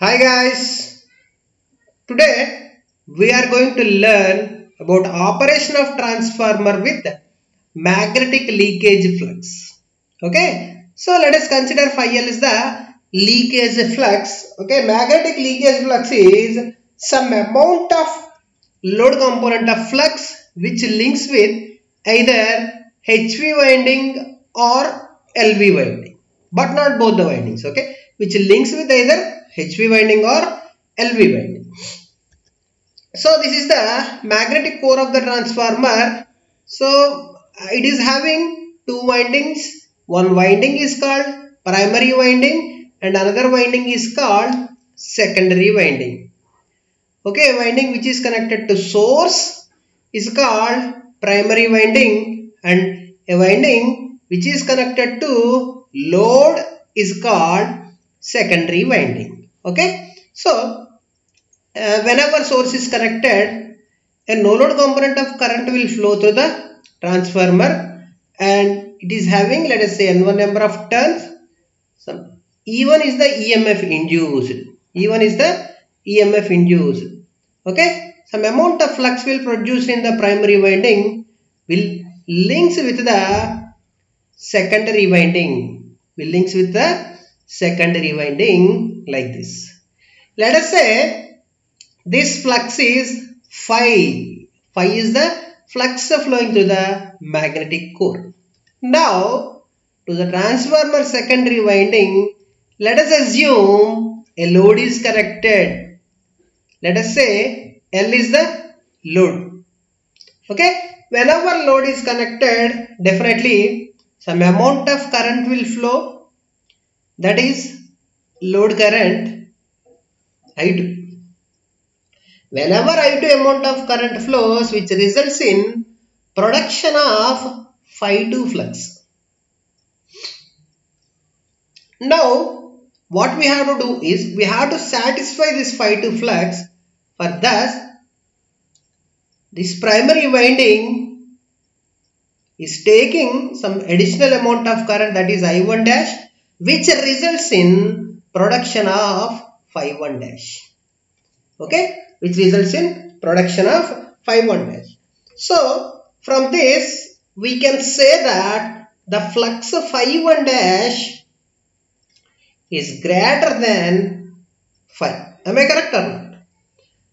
Hi guys, today we are going to learn about operation of transformer with magnetic leakage flux. Okay, so let us consider phi L is the leakage flux. Okay, magnetic leakage flux is some amount of load component of flux which links with either HV winding or LV winding, but not both the windings. Okay, which links with either HV winding or LV winding. So this is the magnetic core of the transformer. So it is having two windings. One winding is called primary winding and another winding is called secondary winding. Okay, winding which is connected to source is called primary winding and a winding which is connected to load is called secondary winding. Okay, so uh, whenever source is connected a no load component of current will flow through the transformer and it is having let us say n1 number of turns. Some e1 is the emf induced. E1 is the emf induced. Okay? Some amount of flux will produce in the primary winding will links with the secondary winding will links with the secondary winding like this let us say this flux is phi. Phi is the flux flowing through the magnetic core. Now, to the transformer secondary winding, let us assume a load is connected. Let us say L is the load. Okay, whenever load is connected, definitely some amount of current will flow. That is load current I2 whenever I2 amount of current flows which results in production of phi 2 flux. Now what we have to do is we have to satisfy this phi 2 flux for thus this primary winding is taking some additional amount of current that is I1 dash which results in production of phi 1 dash. Okay which results in production of phi 1 dash. So from this we can say that the flux of phi 1 dash is greater than phi. Am I correct or not?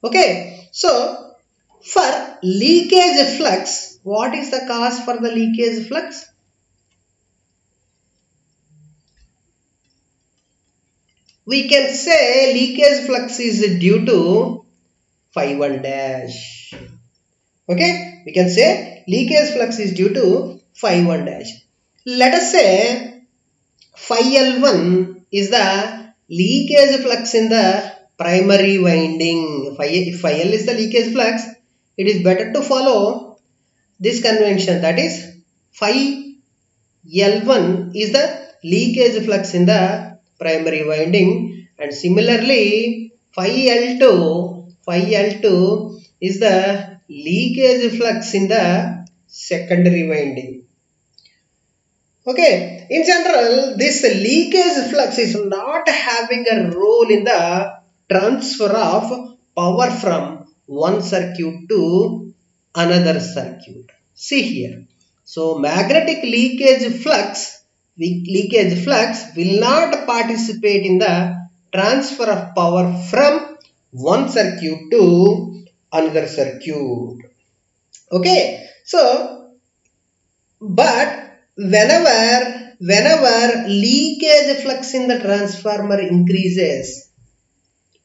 Okay. So for leakage flux, what is the cause for the leakage flux? We can say leakage flux is due to phi 1 dash. Okay, we can say leakage flux is due to phi 1 dash. Let us say phi L1 is the leakage flux in the primary winding. Phi, if phi L is the leakage flux, it is better to follow this convention that is phi L1 is the leakage flux in the primary winding and similarly phi L2 phi L2 is the leakage flux in the secondary winding. Okay, in general, this leakage flux is not having a role in the transfer of power from one circuit to another circuit. See here. So, magnetic leakage flux, leakage flux will not participate in the transfer of power from one circuit to another circuit. Okay, so but whenever whenever leakage flux in the transformer increases,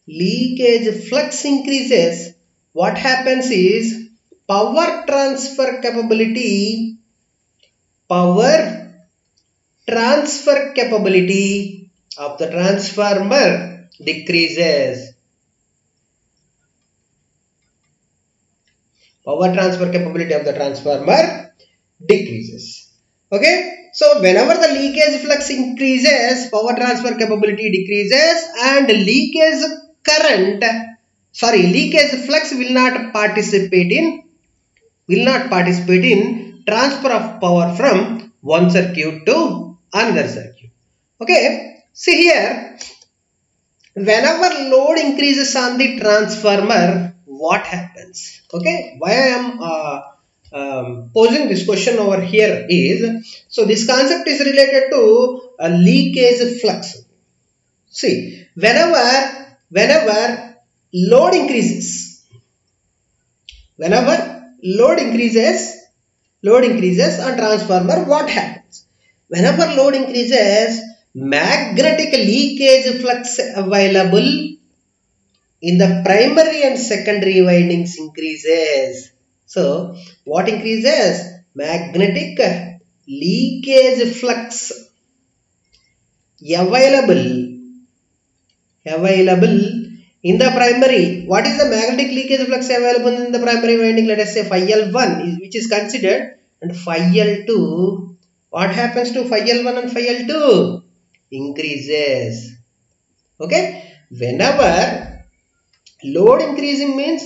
leakage flux increases, what happens is power transfer capability, power transfer capability of the transformer decreases. power transfer capability of the transformer decreases. Okay. So whenever the leakage flux increases, power transfer capability decreases and leakage current, sorry, leakage flux will not participate in, will not participate in transfer of power from one circuit to another circuit. Okay. See here, whenever load increases on the transformer, what happens? Okay, why I am uh, um, posing this question over here is, so this concept is related to a leakage flux. See, whenever, whenever load increases, whenever load increases, load increases on transformer, what happens? Whenever load increases, magnetic leakage flux available in the primary and secondary windings increases. So, what increases? Magnetic leakage flux available available in the primary. What is the magnetic leakage flux available in the primary winding? Let us say phi L1 which is considered and phi L2. What happens to phi L1 and phi L2? increases. Okay? Whenever load increasing means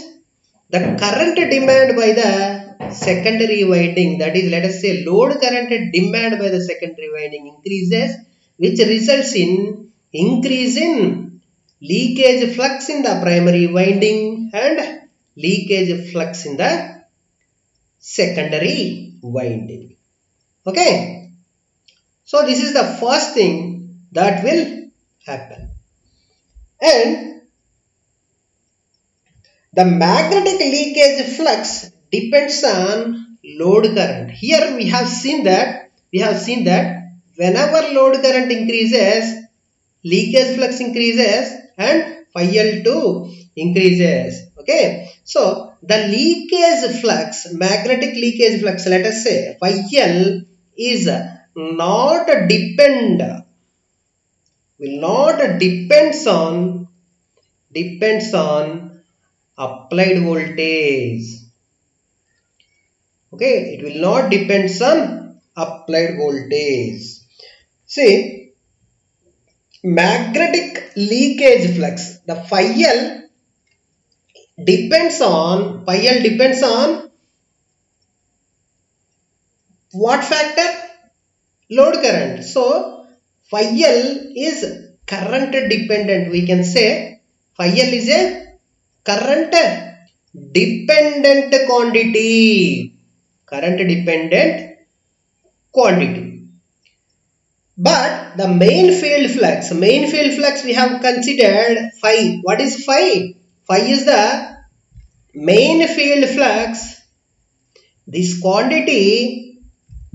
the current demand by the secondary winding that is let us say load current demand by the secondary winding increases which results in increase in leakage flux in the primary winding and leakage flux in the secondary winding okay so this is the first thing that will happen. And the magnetic leakage flux depends on load current. Here we have seen that we have seen that whenever load current increases, leakage flux increases and phi L2 increases. Okay. So the leakage flux, magnetic leakage flux, let us say phi L is not depend will not depends on depends on applied voltage. Okay it will not depends on applied voltage. See magnetic leakage flux the phi L depends on phi L depends on what factor load current so phi L is current dependent. We can say phi L is a current dependent quantity. Current dependent quantity. But the main field flux, main field flux we have considered phi. What is phi? Phi is the main field flux. This quantity,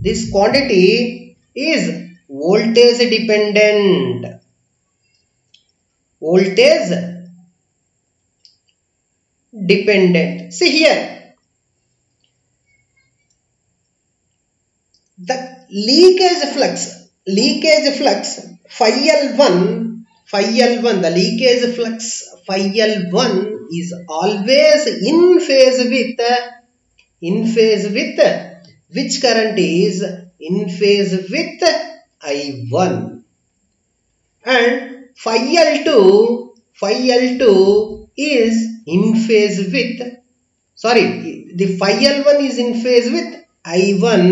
this quantity is voltage dependent. Voltage dependent. See here. The leakage flux leakage flux phi L1 phi L1 the leakage flux phi L1 is always in phase with in phase with which current is in phase with I1 and phi L2 phi L2 is in phase with sorry the phi L1 is in phase with I1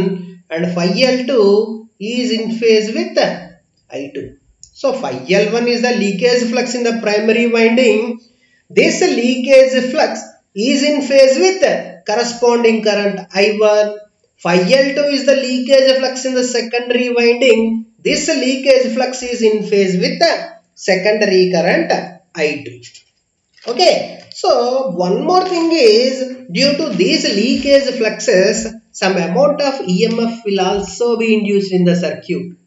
and phi L2 is in phase with I2 so phi L1 is the leakage flux in the primary winding. This leakage flux is in phase with corresponding current I1 Phi L2 is the leakage flux in the secondary winding. This leakage flux is in phase with the secondary current I2. Okay. So, one more thing is due to these leakage fluxes, some amount of EMF will also be induced in the circuit.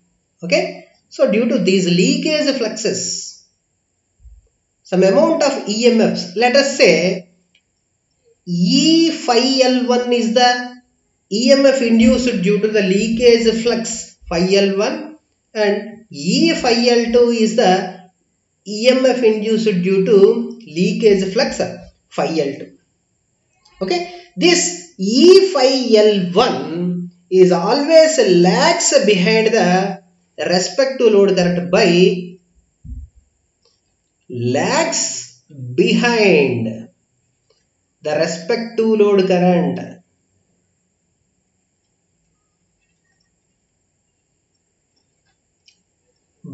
Okay. So, due to these leakage fluxes, some amount of EMFs, let us say E phi L1 is the EMF induced due to the leakage flux phi L1 and E phi L2 is the EMF induced due to leakage flux phi L2. Okay, this E phi L1 is always lags behind the respect to load current by lags behind the respect to load current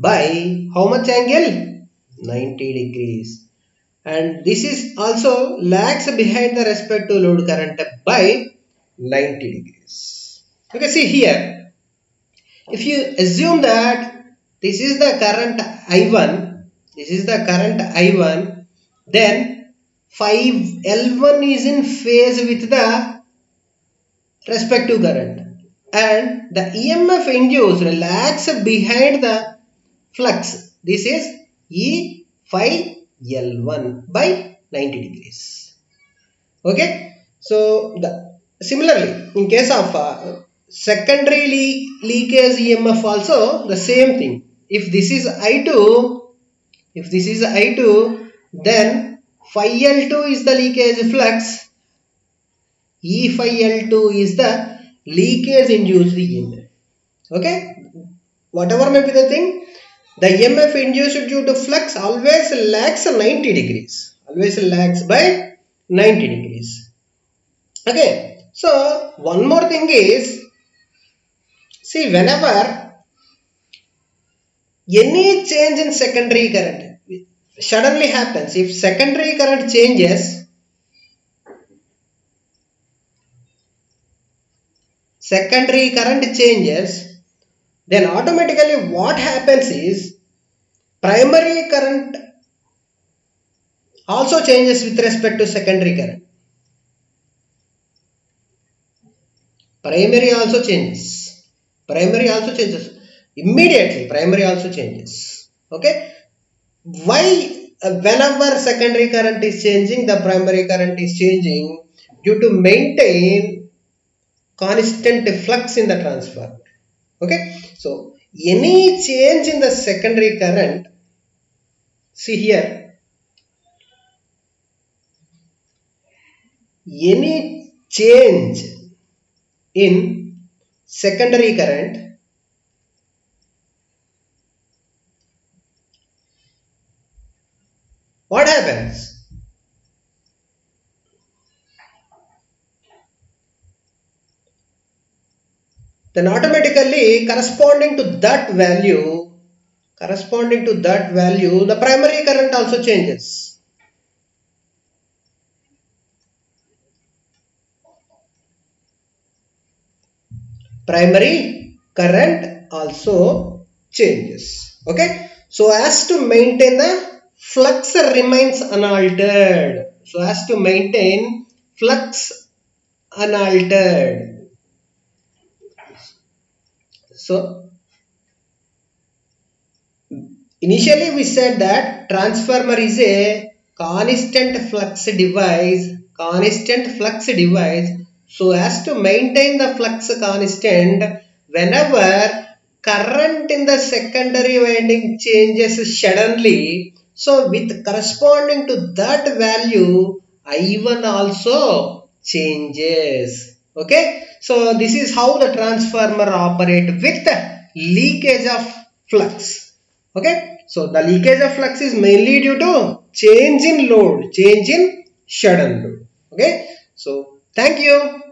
by how much angle? 90 degrees. And this is also lags behind the respective load current by 90 degrees. Okay see here. If you assume that this is the current i1 this is the current i1 then phi L1 is in phase with the respective current. And the EMF induced lags behind the flux. This is E phi L1 by 90 degrees. Okay. So the similarly in case of uh, secondary le leakage EMF also the same thing. If this is I2, if this is I2 then phi L2 is the leakage flux E phi L2 is the leakage induced EMF. Okay, whatever may be the thing, the EMF induced due to flux always lags 90 degrees. Always lags by 90 degrees. Okay, so one more thing is, see whenever any change in secondary current suddenly happens, if secondary current changes, secondary current changes then automatically what happens is primary current also changes with respect to secondary current. Primary also changes. Primary also changes. Immediately primary also changes. Okay? Why uh, whenever secondary current is changing the primary current is changing due to maintain constant flux in the transformer okay? So any change in the secondary current see here. Any change in secondary current what happens then automatically corresponding to that value corresponding to that value the primary current also changes. Primary current also changes. Okay? So as to maintain the flux remains unaltered. So as to maintain flux unaltered so initially we said that transformer is a constant flux device, constant flux device. So as to maintain the flux constant, whenever current in the secondary winding changes suddenly, so with corresponding to that value, I1 also changes. Okay. So this is how the transformer operate with leakage of flux. Okay. So the leakage of flux is mainly due to change in load, change in sudden load. Okay. So thank you.